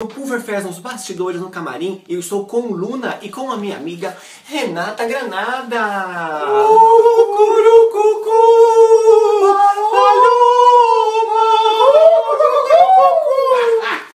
No Pulverfest, nos bastidores, no camarim, eu estou com Luna e com a minha amiga Renata Granada.